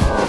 you